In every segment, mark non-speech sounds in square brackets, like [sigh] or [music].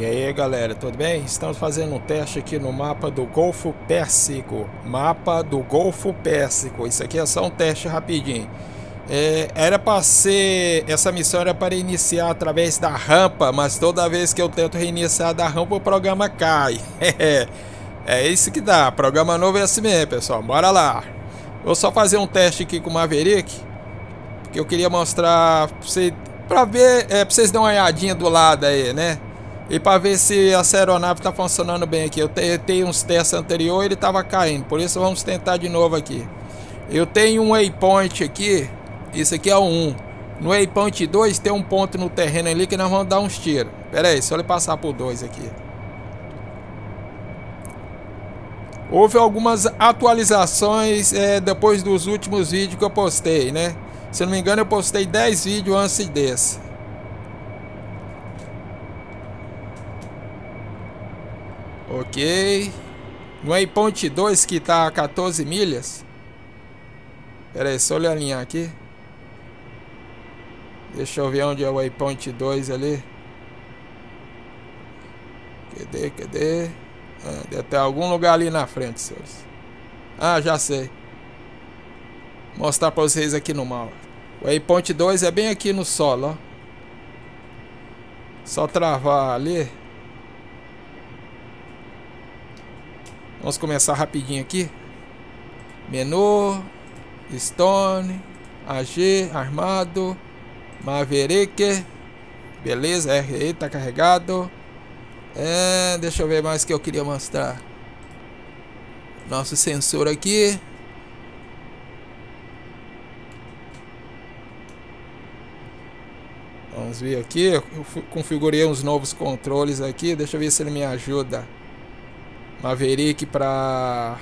E aí galera, tudo bem? Estamos fazendo um teste aqui no mapa do Golfo Pérsico. Mapa do Golfo Pérsico. Isso aqui é só um teste rapidinho. É, Era para ser... Essa missão era para iniciar através da rampa Mas toda vez que eu tento reiniciar da rampa o programa cai. [laughs] É isso que dá, programa novo é assim mesmo pessoal. Bora lá. Vou só fazer um teste aqui com o Maverick Porque eu queria mostrar pra, você, ver, é, vocês darem uma olhadinha do lado aí, né e para ver se a aeronave está funcionando bem aqui. Eu tenho uns testes anteriores ele estava caindo. Por isso vamos tentar de novo aqui. Eu tenho um waypoint aqui. Isso aqui é o 1. No waypoint 2 tem um ponto no terreno ali que nós vamos dar uns tiros. Pera aí, só ele passar por dois aqui. Houve algumas atualizações é, depois dos últimos vídeos que eu postei, né? Se não me engano, eu postei 10 vídeos antes desse. Ok. No waypoint 2 que tá a 14 milhas. Pera aí, só eu alinhar aqui. Deixa eu ver onde é o waypoint 2 ali. Cadê, cadê? Ah, deve ter algum lugar ali na frente, senhores. Ah, já sei. Mostrar pra vocês aqui no mapa. O waypoint 2 é bem aqui no solo, ó. Só travar ali. Vamos começar rapidinho aqui. Menu, Stone, AG, Armado, Maverick. Beleza, RE tá carregado. É, deixa eu ver mais que eu queria mostrar. Nosso sensor aqui. Vamos ver aqui. Eu configurei uns novos controles aqui. Deixa eu ver se ele me ajuda. Maverick para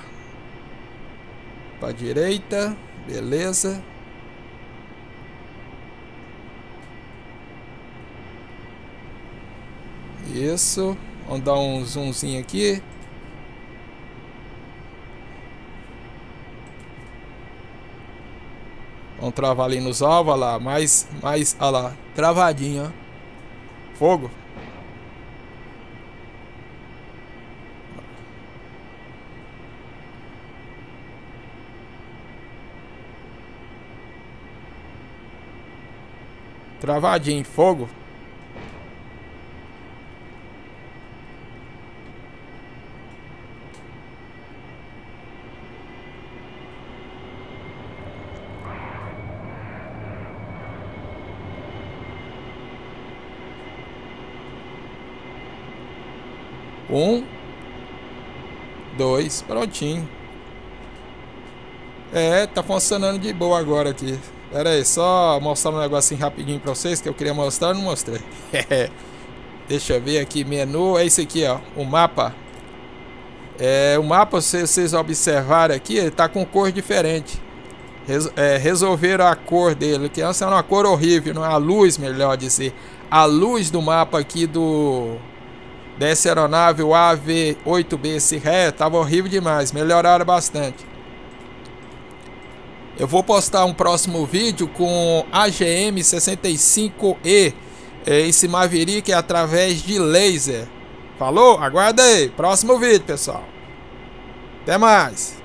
para direita, beleza. Isso, vamos dar um zoomzinho aqui. Vamos travar ali nos alvos, olha lá, mais, mais, olha lá, travadinho, ó. Fogo. Travadinho, fogo. Um, dois, prontinho. É, tá funcionando de boa agora aqui. Pera aí, só mostrar um negocinho rapidinho pra vocês que eu queria mostrar, não mostrei. [laughs] Deixa eu ver aqui, menu, é esse aqui, ó, o mapa. É, o mapa, se vocês observarem aqui, ele tá com cor diferente. Res, é, resolveram a cor dele, que antes era uma cor horrível, não é a luz, melhor dizer. A luz do mapa aqui do dessa aeronave, o AV-8B, esse ré, tava horrível demais, melhoraram bastante. Eu vou postar um próximo vídeo com AGM 65E, esse Maverick é através de laser. Falou? Aguarda aí. Próximo vídeo, pessoal. Até mais.